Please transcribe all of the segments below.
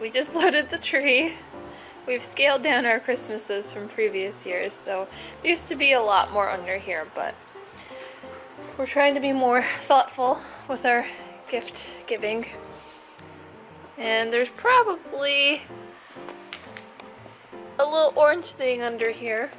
We just loaded the tree. We've scaled down our Christmases from previous years, so there used to be a lot more under here, but we're trying to be more thoughtful with our gift giving. And there's probably a little orange thing under here.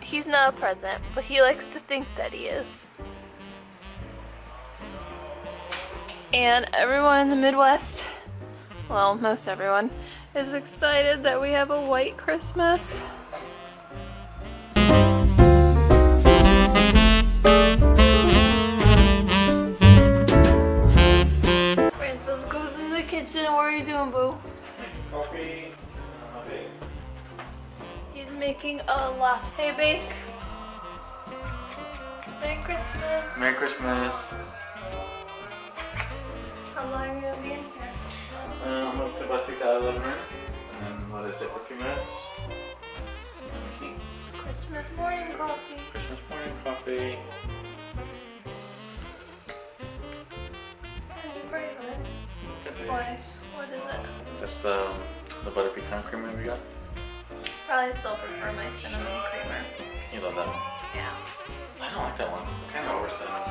He's not a present, but he likes to think that he is. And everyone in the Midwest, well, most everyone, is excited that we have a white Christmas. Francis goes in the kitchen. What are you doing, Boo? Coffee. He's making a latte bake. Merry Christmas. Merry Christmas. How long are you gonna be in Um, I'm up to about take that 11 minutes. And then let it sit for a few minutes. And we can eat Christmas morning coffee. Christmas morning coffee. Why? What is it? That's the, the butter pecan creamer we got. Probably still prefer my cinnamon creamer. You love that one. Yeah. I don't like that one. Kind of over cinnamon.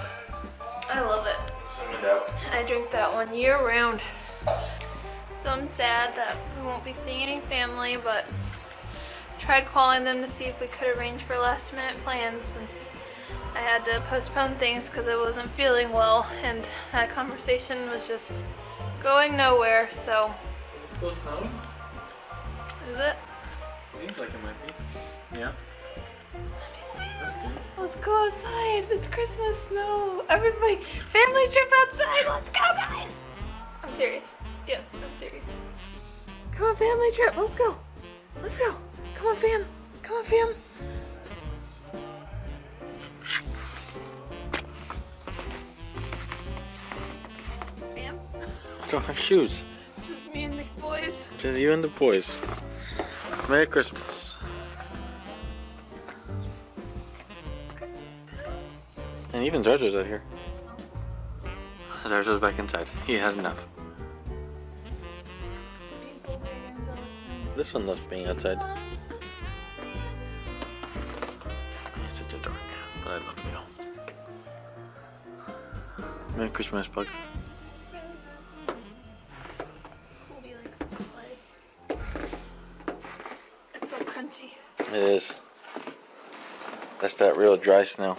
I love it. Cinnamon out. I drink that one year round. So I'm sad that we won't be seeing any family, but tried calling them to see if we could arrange for last minute plans since I had to postpone things because I wasn't feeling well and that conversation was just going nowhere. So, Still snowing? is it? Seems like it might be. Yeah. Let's go outside. It's Christmas snow. Everybody, family trip outside. Let's go, guys. I'm serious. Yes, I'm serious. Come on, family trip. Let's go. Let's go. Come on, fam. Come on, fam. Fam, I don't have shoes. just me and the boys. Just you and the boys. Merry Christmas. Christmas. And even Zarzo's out here. Zarzo's back inside. He had enough. This one loves being outside. It's such a dark, but I love you. Merry Christmas, Bug. Colby likes to play. It's so crunchy. It is. That's that real dry snow.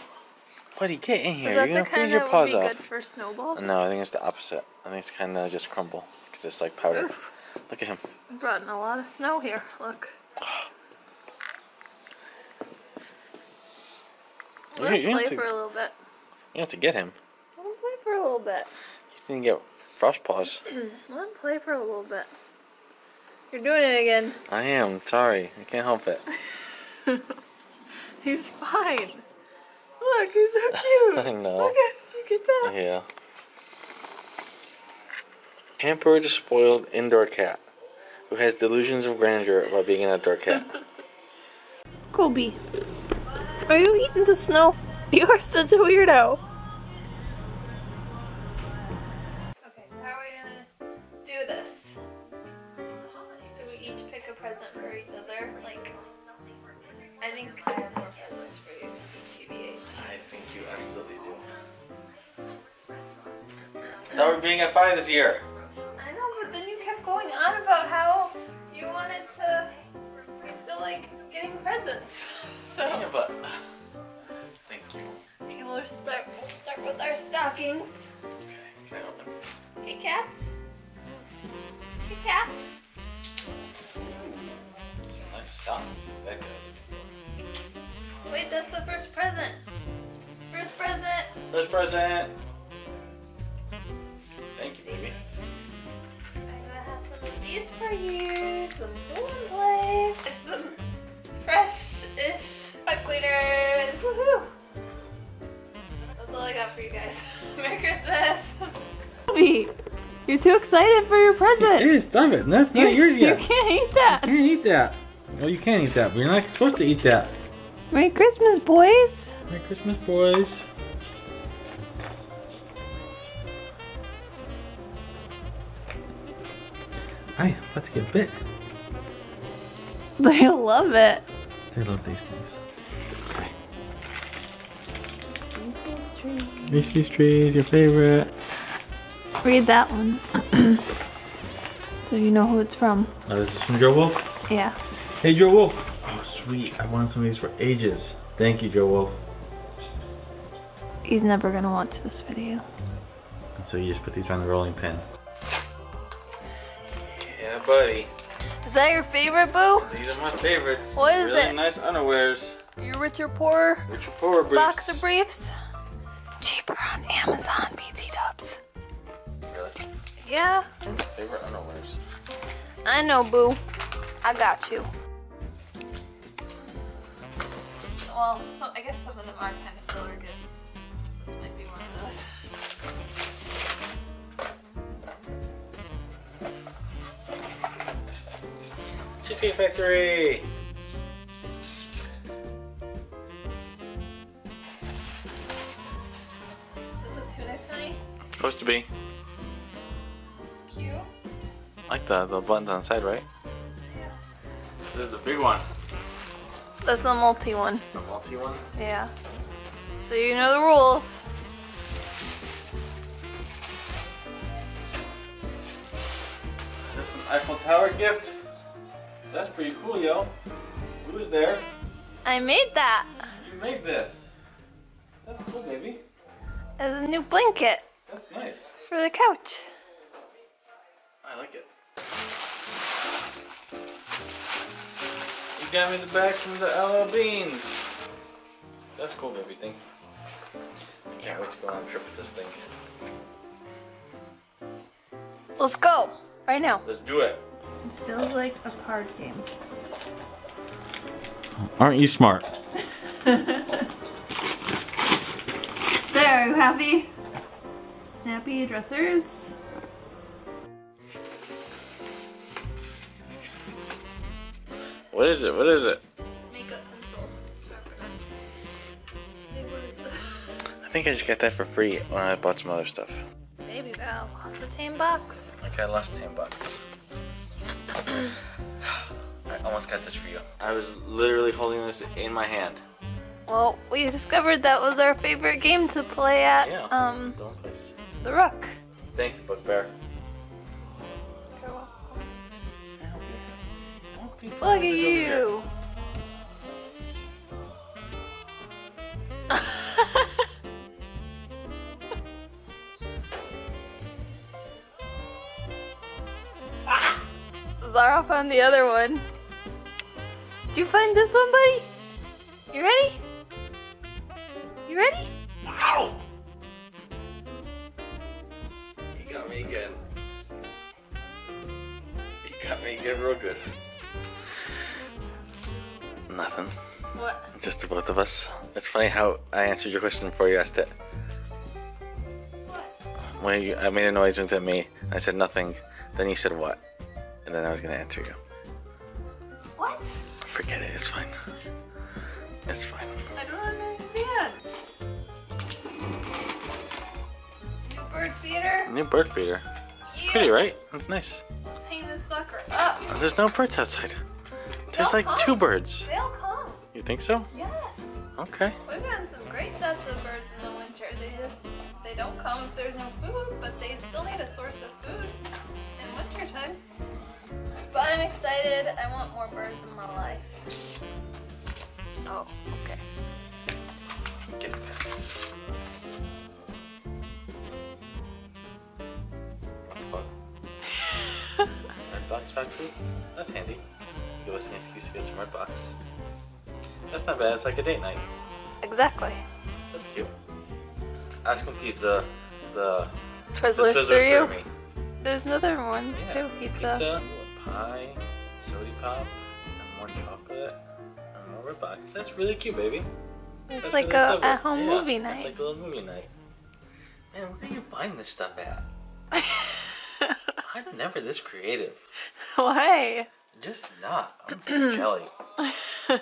Buddy, get in here. You're gonna freeze your paws off. good for snowballs? No, I think it's the opposite. I think it's kind of just crumble. Because it's like powder. Oof. Look at him. Brought in a lot of snow here. Look. We'll you play to- for a little bit. You have to get him. We'll play for a little bit. He's gonna get frost paws. We'll play for a little bit. You're doing it again. I am. Sorry. I can't help it. He's fine. Look, he's so cute. I know. Look at you get that. Yeah. Pampered, spoiled indoor cat who has delusions of grandeur about being an outdoor cat. Colby, are you eating the snow? You are such a weirdo. Okay, so how are we gonna do this? So we each pick a present for each other. Like, I think I have more presents for you, TBH. I think you absolutely do. Thought we were being at five this year. Like getting presents. so Yeah, but thank you. okay, we'll start. We'll start with our stockings. Can I open? Hey, cats. Hey, cats. Nice stop. That goes. Wait, that's the first present. First present. First present. Thank you, baby. I'm gonna have some of these for you. Some plays. And some fresh-ish pipe cleaners. Woohoo! That's all I got for you guys. Merry Christmas. Toby, you're too excited for your present. Hey, stop it. That's not yours yet. You can't eat that. You can't eat that. Well, you can't eat that, but you're not supposed to eat that. Merry Christmas, boys. Merry Christmas, boys. I am about to get bit. They love it. They love these things. Reese's trees, your favorite. Read that one. so you know who it's from. Oh, this is from Joe Wolf. Yeah. Hey, Joe Wolf. Oh, sweet. I wanted some of these for ages. Thank you, Joe Wolf. He's never gonna watch this video. And so you just put these on the rolling pin. Yeah, buddy. Is that your favorite, Boo? These are my favorites. What is really it? nice underwears. Your rich or poor briefs. boxer briefs? Cheaper on Amazon, BT Dubs. Really? Yeah, favorite underwears. I know, Boo. I got you. Well, so I guess some of them are kind of filler gifts. Cheesecake Factory. Is this a tunic, honey? Supposed to be. Cute. Like the the buttons on the side, right? Yeah. This is the big one. That's a multi one. The multi one. Yeah. So you know the rules. This is an Eiffel Tower gift. That's pretty cool, yo. Who's there? I made that You made this. That's cool, baby. as a new blanket That's nice. for the couch. I like it. You got me the bag from the LL Beans. That's cool, baby. You. I can't wait to go on a trip with this thing. Let's go right now. Let's do it. It feels like a card game. Aren't you smart? There, are you happy? Snappy dressers. What is it? What is it? Makeup pencil. Hey, what is this? I think I just got that for free when I bought some other stuff. Baby got lost a tame box. Okay, I lost 10 bucks. I almost got this for you. I was literally holding this in my hand. Well, we discovered that was our favorite game to play at Yeah. um Don't place. the Rook. Thank you, Bugbear. Look at you. Zara found the other one. Did you find this one, buddy? You ready? You ready? Ow! You got me again. You got me again real good. Nothing. What? Just the both of us. It's funny how I answered your question before you asked it. When you, I made a noise with me, I said nothing. Then you said what? And then I was gonna answer you. What? Forget it. It's fine. It's fine. I don't understand. New bird feeder? New bird feeder. Yeah. Pretty, right? That's nice. Let's hang this sucker up. There's no birds outside. There's They'll like two birds. They'll come. You think so? Yes. Okay. We've gotten some great shots of birds in the winter. They just they don't come if there's no food, but they still need a source of food in winter time. But I'm excited. I want more birds in my life. Oh, okay. Get pets. Red box factory? That's handy. Give us an excuse to get some Redbox. That's not bad. It's like a date night. Exactly. That's cute. Ask him he's the the Twizzlers, the through you. me. There's another ones Yeah. too. Pizza. Pizza, pie, soda pop, and more chocolate, and more Redbox. That's really cute, baby. It's That's like really a at-home Yeah, movie It's night. like a little movie night. Man, where are you buying this stuff at? I'm never this creative. Why? Just not. I'm jelly.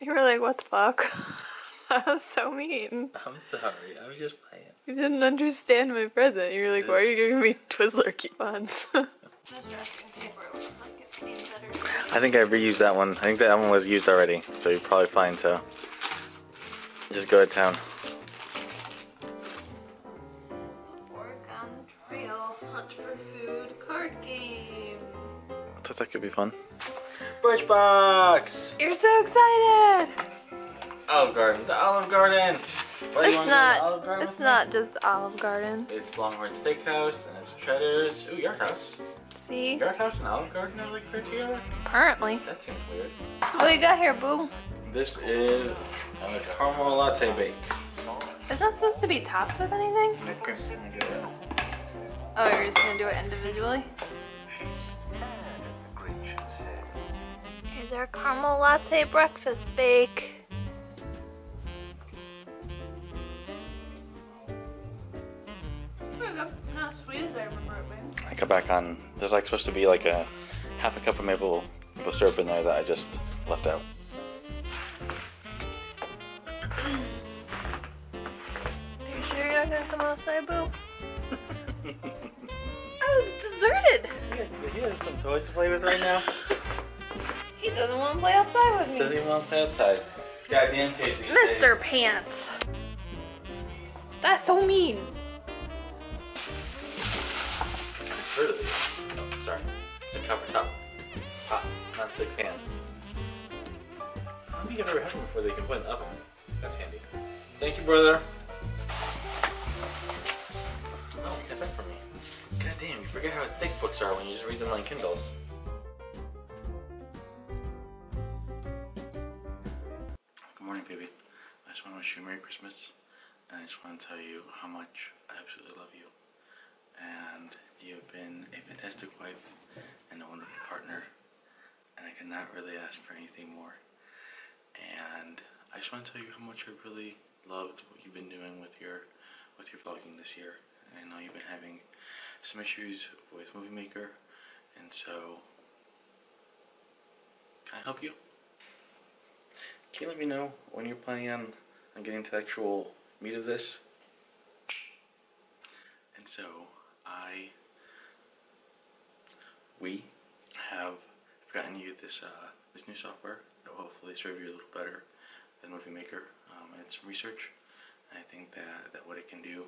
You were like, what the fuck? that was so mean. I'm sorry. I was just playing. You didn't understand my present. You were like, why are you giving me Twizzler coupons? this dressing paper looks like it's seen better I think I reused that one. I think that one was used already, so you're probably fine to just go to town. Oregon Trail, Hunt for Food card game. I thought that could be fun. Birchbox! You're so excited! Olive Garden. The Olive Garden! Why It's wanna go to the not. Olive Garden It's with me? not just Olive Garden. It's Longhorn Steakhouse and it's Cheddar's. Ooh, Yard House. See? Yard House and Olive Garden are like paired together? Apparently. That seems weird. So what you got here, boo? This is a caramel latte bake. Is that supposed to be topped with anything? Okay. let me do that. Oh, you're just gonna do it individually? Here's our caramel latte breakfast bake. I got back on. There's like supposed to be like a half a cup of maple, maple syrup in there that I just left out. Are you sure you're not gonna come outside, boo? I was deserted. He has some toys to play with right now. He doesn't want to play outside with me. Doesn't even want to play outside. Goddamn kids these days. Mr. Pants. That's so mean. A top. Hot, non-stick pan. I don't think I've ever had one before you can put in the oven. That's handy. Thank you, brother. Oh, you got that for me. God damn, you forget how thick books are when you just read them on Kindles. Good morning, baby. I just want to wish you Merry Christmas. And I just want to tell you how much I absolutely love you and you have been a fantastic wife and partner, and I cannot really ask for anything more. And I just want to tell you how much I really loved what you've been doing with your with your vlogging this year. And I know you've been having some issues with Movie Maker, and so can I help you? Can you let me know when you're planning on, on getting to the actual meat of this? And so I, we have gotten you this uh, this new software that will hopefully serve you a little better than Movie Maker. Um, and some research. I think that, that what it can do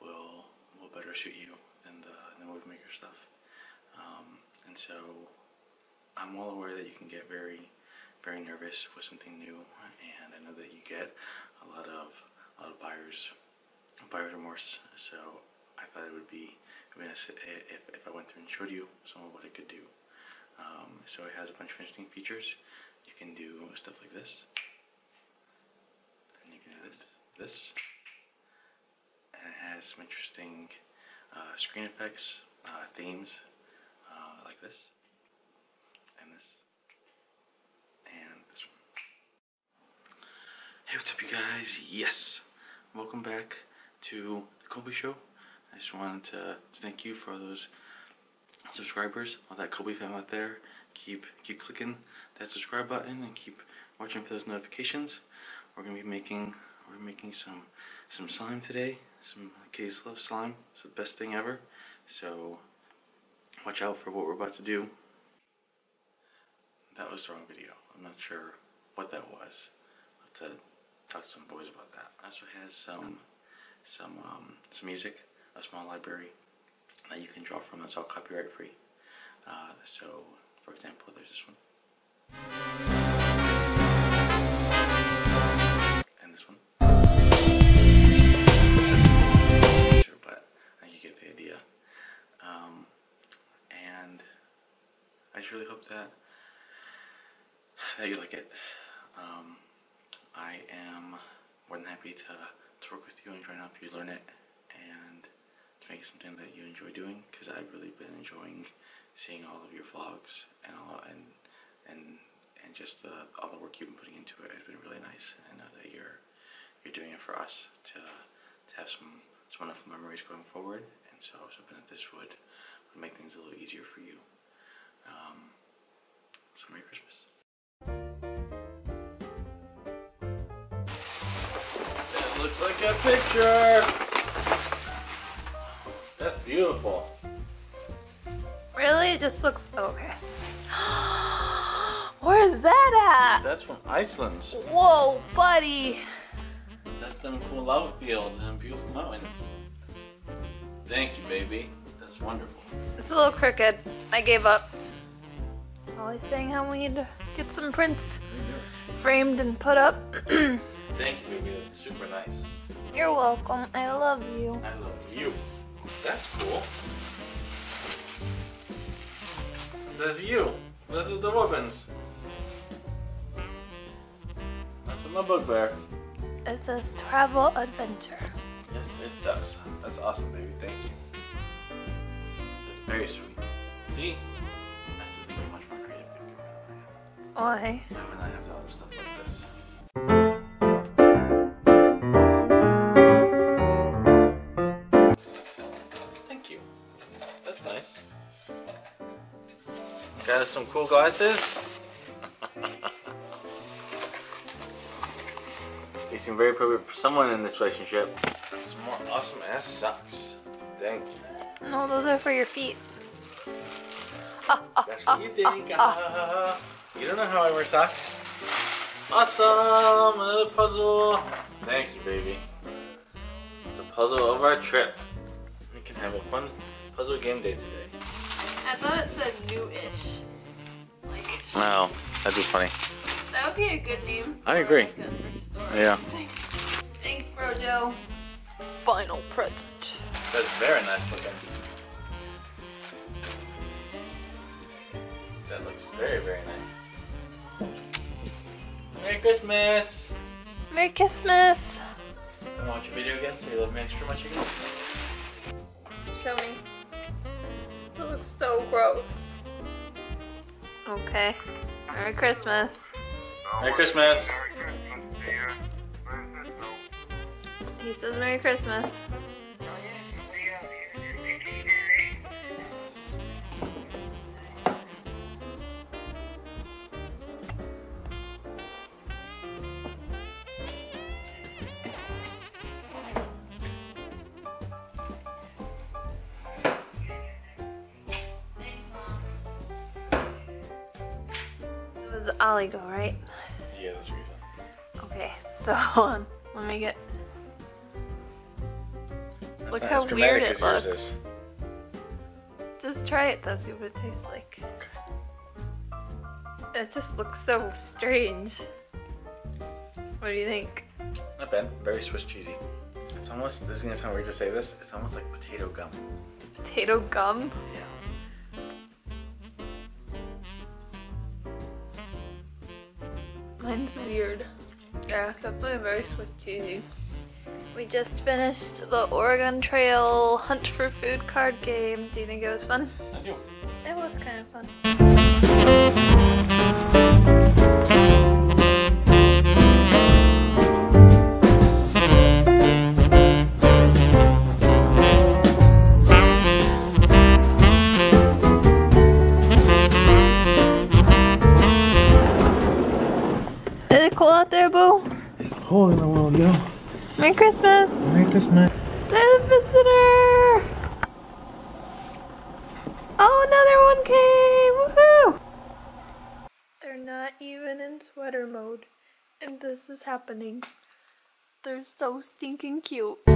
will will better suit you than the, the Movie Maker stuff. Um, and so I'm well aware that you can get very very nervous with something new, and I know that you get a lot of a lot of buyers buyer's remorse. So I thought it would be nice if, if I went through and showed you some of what it could do. Um, so it has a bunch of interesting features. You can do stuff like this, and you can do this, this, and it has some interesting uh, screen effects, uh, themes, uh, like this, and this, and this one. Hey, what's up, you guys? Yes, welcome back to the Kobe Show. I just wanted to thank you for those subscribers, all that Kobe fam out there. Keep keep clicking that subscribe button and keep watching for those notifications. We're gonna be making we're making some some slime today. Some K's love slime. It's the best thing ever. So watch out for what we're about to do. That was the wrong video. I'm not sure what that was. I'll have to talk to some boys about that. I Also has some some um, some music, a small library that you can draw from. That's all copyright free. Uh, so, for example, there's this one, and this one. Sure, but I you get the idea. Um, and I just really hope that that you like it. Um, I am more than happy to, to work with you and try and help you learn it make something that you enjoy doing because I've really been enjoying seeing all of your vlogs and all and and and just the, all the work you've been putting into it has been really nice. And I know that you're you're doing it for us to to have some some wonderful memories going forward, and so I was hoping that this would would make things a little easier for you. Um, so Merry Christmas. That looks like a picture. Beautiful. Really? It just looks okay. Where's that at? That's from Iceland. Whoa, buddy. That's them cool lava fields and beautiful mountain. Thank you, baby. That's wonderful. It's a little crooked. I gave up. Only thing I need to get some prints mm-hmm. framed and put up. Thank you, baby. That's super nice. You're welcome. I love you. I love you. That's cool. That's you. This is the ribbons. That's my bugbear. It says travel adventure. Yes, it does. That's awesome, baby. Thank you. That's very sweet. See? I still think much more creative. Why? Why would I have to have stuff like this? Got us some cool glasses. they seem very appropriate for someone in this relationship. Some more awesome ass socks. Thank you. No, those are for your feet. That's what you think. ah. You don't know how I wear socks. Awesome! Another puzzle. Thank you, baby. It's a puzzle of our trip. We can have a fun puzzle game day today. I thought it said new-ish. Like, Wow, that'd be funny. that would be a good name. I agree. like, a thrift store. Yeah. Thanks, bro Joe. Final present. That's very nice looking. That looks very, very nice. Merry Christmas! Merry Christmas. Wanna watch a video again so you love me extra much again? Show me. That looks so gross. Okay. Merry Christmas. Merry Christmas! He says Merry Christmas. Was aligot, right? Yeah, that's the reason. Okay, so um, let me get. That's Look how weird it looks. is. Just try it though, see what it tastes like. It just looks so strange. What do you think? Not bad. Very Swiss cheesy. It's almost, this is gonna sound weird to say this, it's almost like potato gum. Potato gum? Yeah. Mine's weird. Yeah, definitely very Swiss cheesy. We just finished the Oregon Trail Hunt for Food card game. Do you think it was fun? Out there, Boo? It's cold in the world, yo. Merry Christmas! Merry Christmas. There's a visitor! Oh, another one came! Woohoo! They're not even in sweater mode, and this is happening. They're so stinking cute.